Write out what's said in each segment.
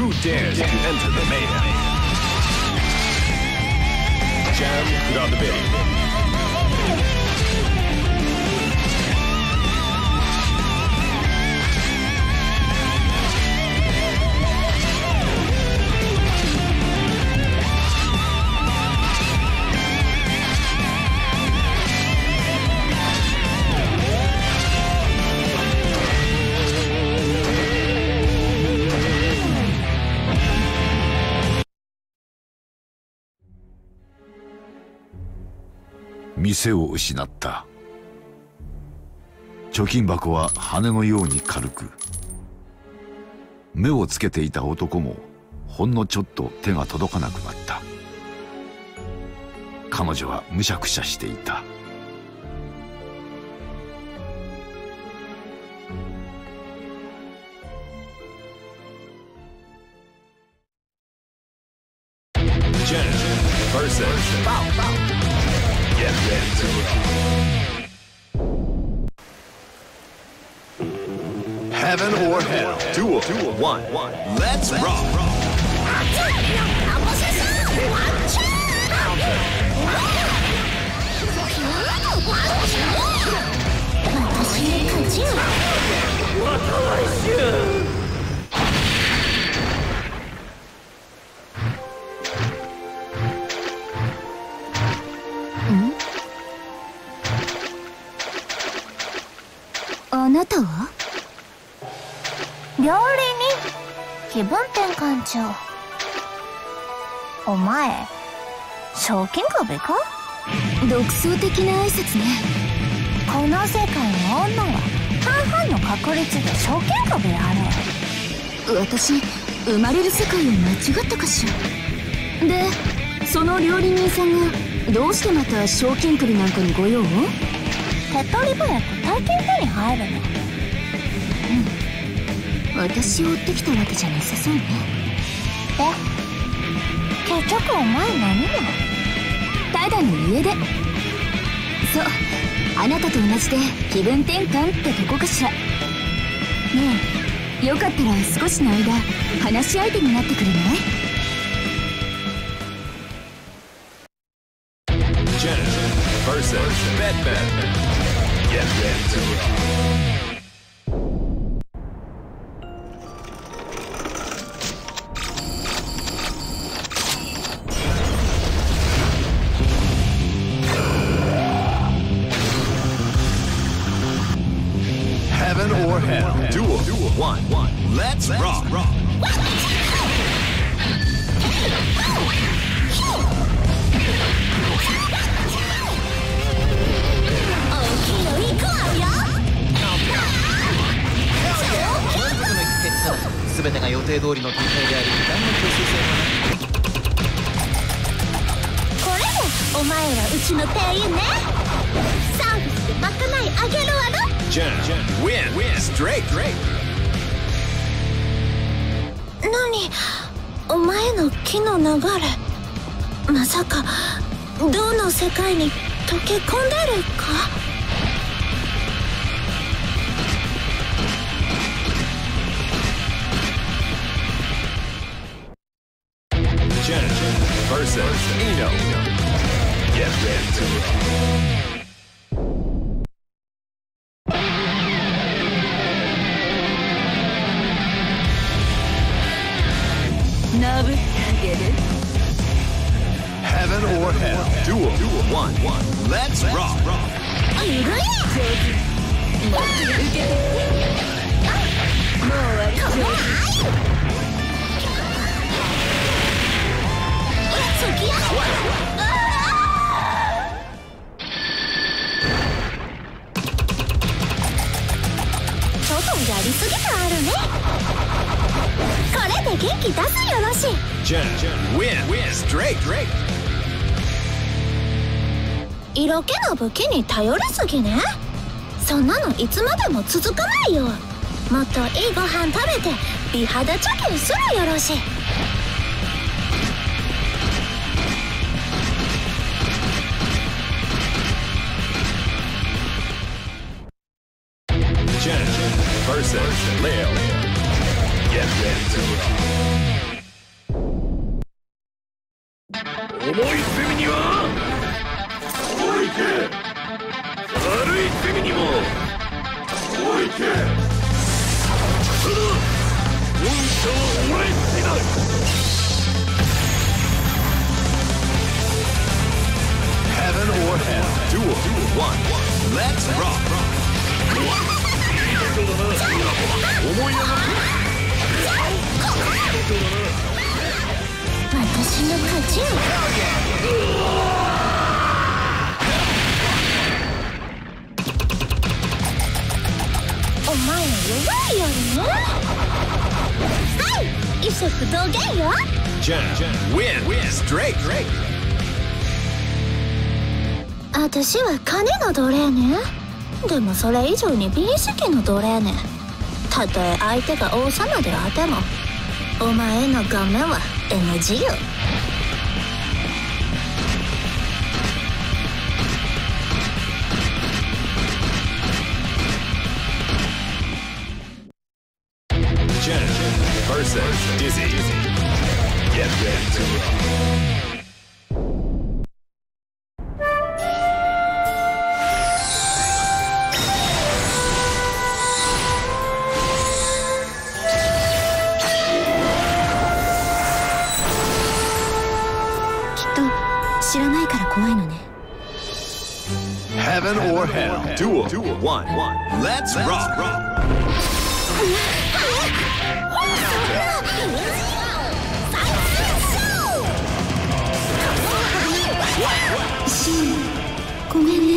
Who dares to enter the mayhem? Jam Kudabili.「店を失った」貯金箱は羽のように軽く。目をつけていた男もほんのちょっと手が届かなくなった。彼女はむしゃくしゃしていた。Heaven or hell. Duel. One. Let's rock. 私料理人気分転換中お前賞金首か独創的な挨拶ねこの世界の女は半々の確率で賞金首ある私生まれる世界を間違ったかしらでその料理人さんがどうしてまた賞金首なんかにご用を手っ取り早く体験手に入るの私を追ってきたわけじゃなさそうね。で結局お前何なの？ただの家出。そう。あなたと同じで気分転換ってとこかしら。ねえよかったら少しの間話し相手になってくれない？Jam versus Batman. Get ready to rock. 定通りの展開であり何の虚数性これもお前らうちの店員ね。サービスでまかないあげるわろ。Jam. Win. Straight. 何？お前の気の流れ。まさかどの世界に溶け込んでる？色気の武器に頼りすぎねそんなのいつまでも続かないよもっといいご飯食べて美肌貯金するよろし Jam versus Leo. Get ready to rock. Heaven or hell. Duel. One. Let's rock. 思い上がる私の勝ちよはい異色同源よ.私は金の奴隷ね。でもそれ以上に美意識の奴隷ね。たとえ相手が王様であってもお前の顔面は NG よ hell. Duel. One. Let's rock. ごめんね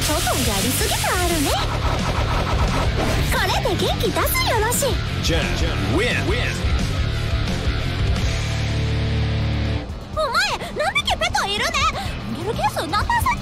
ちょっとやりすぎがあるねこれで元気出すよろし Jen. Win. いるね。ミルケース何パーセン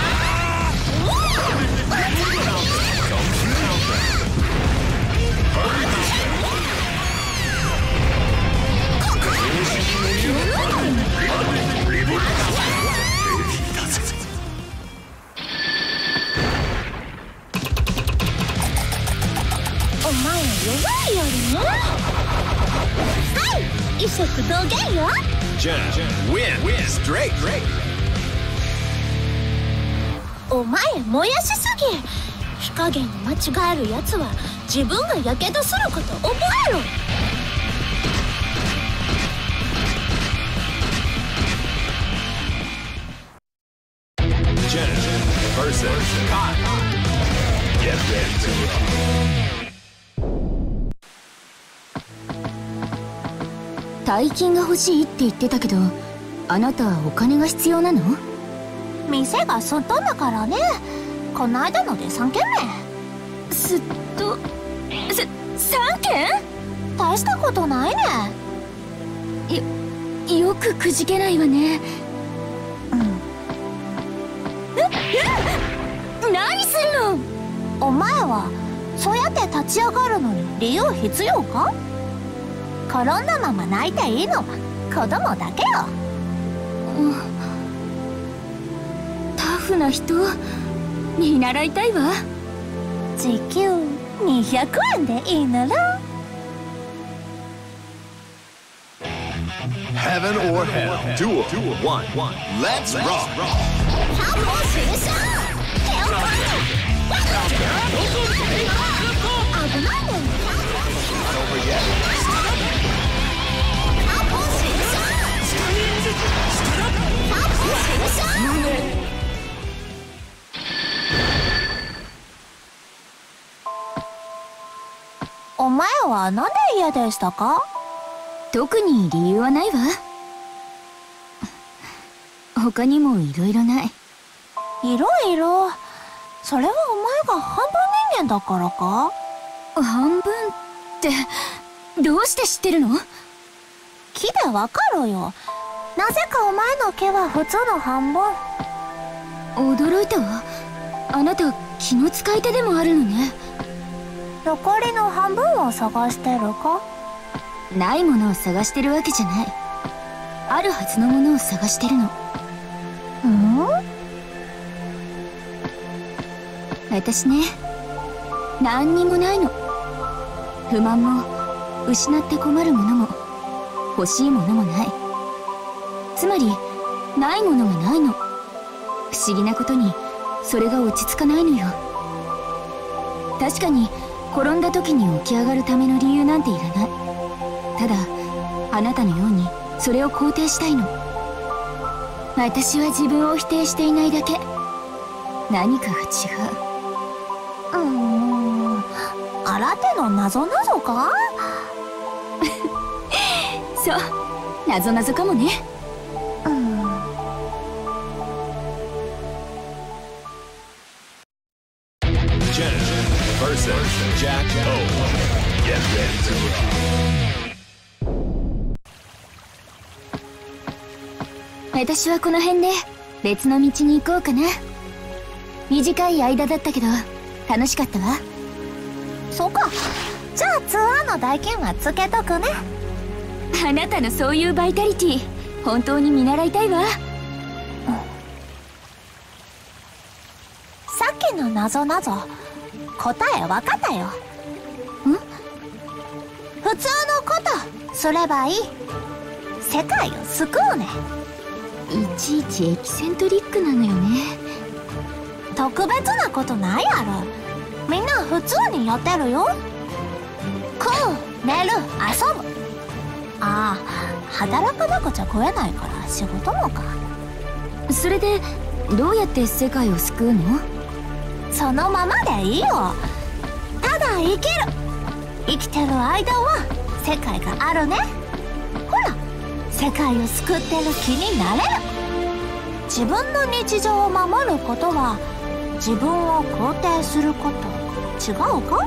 お前燃やしすぎ。火加減間違えるやつは自分がやけどすること覚えろ。ジェンジェンジェンジェンジェジェンジェンジェンジンジェ大金が欲しいって言ってたけどあなたはお金が必要なの？店がすっとんだからね。こないだので3軒すっとす3件目大したことないね。よくくじけないわね。うん。何するの？お前はそうやって立ち上がるのに理由必要か？転んだまま泣いていいのは子供だけよタフな人？見習いたいわ時給200円でいいなら Heaven or hell. Duel. One. Let's rock. 三本新車手を取れ危ないね三お前はなんで嫌でしたか？特に理由はないわ。他にもいろいろない。いろいろそれはお前が半分人間だからか？半分ってどうして知ってるの？木でわかるよなぜかお前の毛は普通の半分。驚いたわ。あなた気の使い手でもあるのね。残りの半分を探してるか？ないものを探してるわけじゃない。あるはずのものを探してるの。うん？私ね何にもないの。不満も失って困るものも欲しいものもないつまりないものがないの。不思議なことにそれが落ち着かないのよ。確かに転んだ時に起き上がるための理由なんていらない。ただあなたのようにそれを肯定したいの。私は自分を否定していないだけ。何かが違う。うーん。新手の謎謎か？そう。謎謎かもね私はこの辺で別の道に行こうかな。短い間だったけど楽しかったわ。そうかじゃあツアーの代金はつけとくね。あなたのそういうバイタリティ本当に見習いたいわ。さっきの謎謎。答え分かったよ。ん？普通のことすればいい。世界を救うねいちいちエキセントリックなのよね。特別なことないやろ。みんな普通にやってるよ。食う寝る遊ぶ。ああ働かなくちゃ食えないから仕事もか。それでどうやって世界を救うの？そのままでいいよ。ただ生きる。生きてる間は世界があるね。世界を救ってる気になれる。自分の日常を守ることは自分を肯定すること。違うか？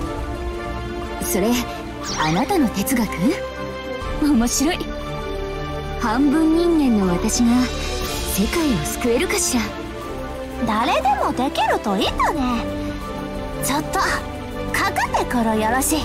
それあなたの哲学？面白い。半分人間の私が世界を救えるかしら？誰でもできるといいとね。ちょっとかかってくるよろしい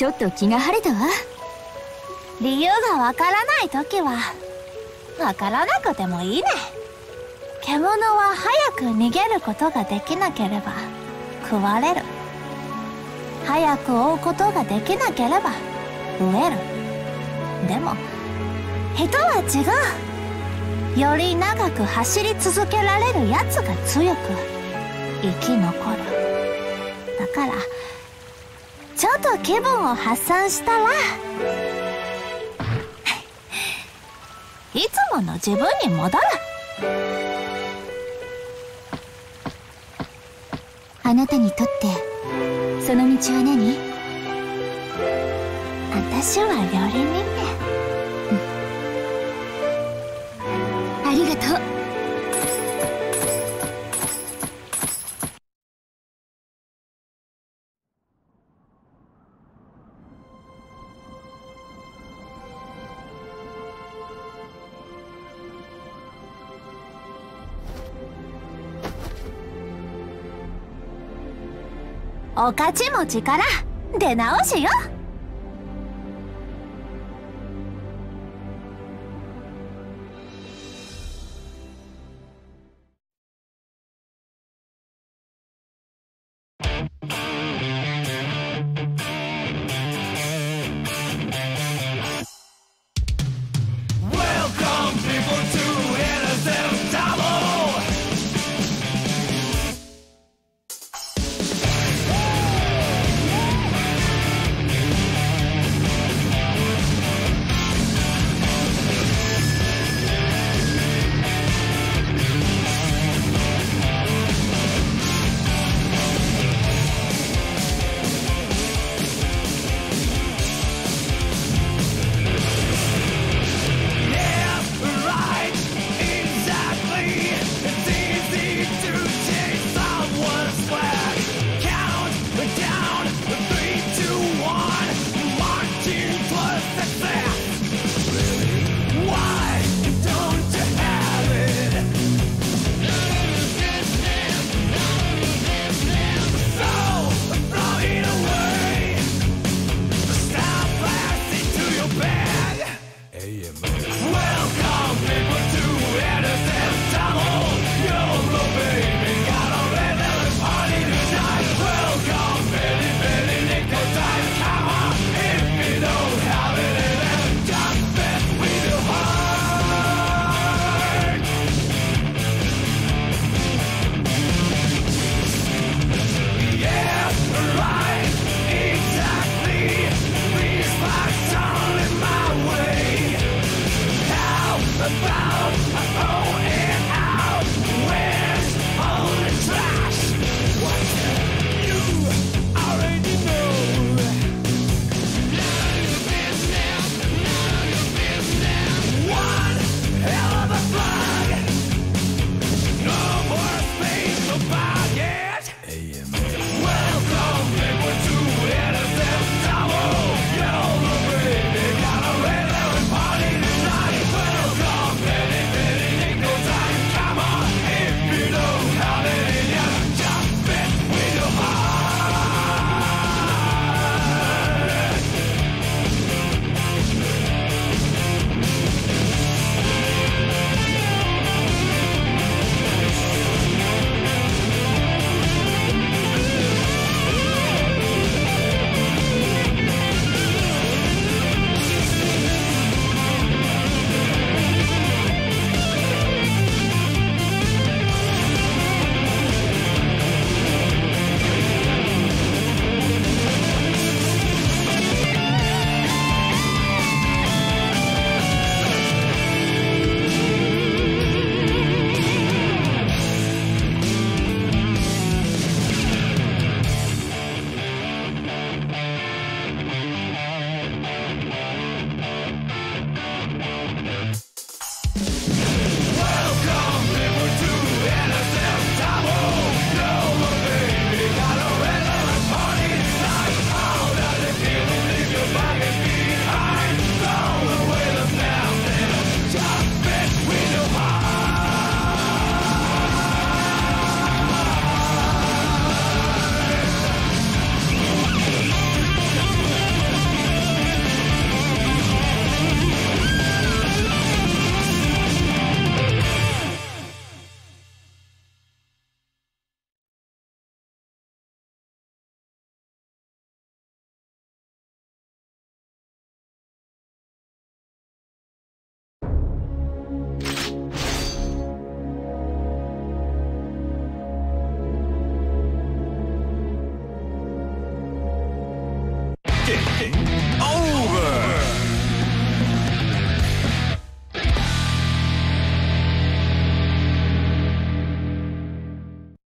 ちょっと気が晴れたわ。理由がわからない時はわからなくてもいいね。獣は早く逃げることができなければ食われる。早く追うことができなければ飢える。でも人は違う。より長く走り続けられるやつが強く生き残る。だからちょっと気分を発散したら。いつもの自分に戻る。あなたにとってその道は何？私は料理人ね。ありがとう。御徒持ちから出直しよ。